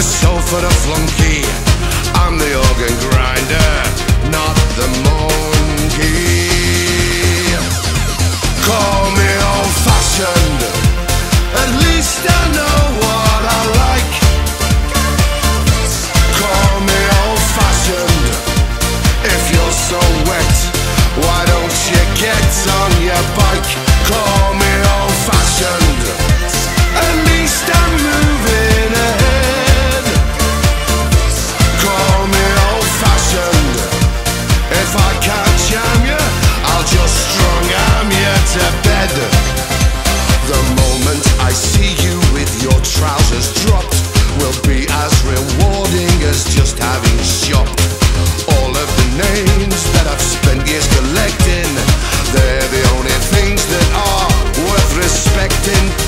A soul for the flunky. I'm the organ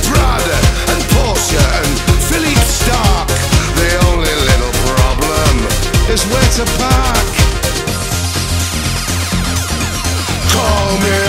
Prada and Porsche and Stark. The only little problem is where to park. Call me.